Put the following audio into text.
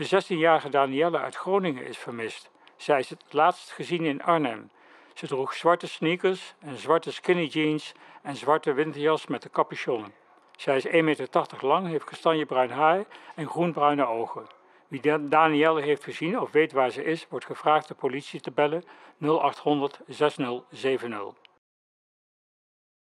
De 16-jarige Danielle uit Groningen is vermist. Zij is het laatst gezien in Arnhem. Ze droeg zwarte sneakers, een zwarte skinny jeans en zwarte winterjas met een capuchon. Zij is 1,80 meter lang, heeft kastanjebruin haar en groenbruine ogen. Wie Danielle heeft gezien of weet waar ze is, wordt gevraagd de politie te bellen 0800 6070.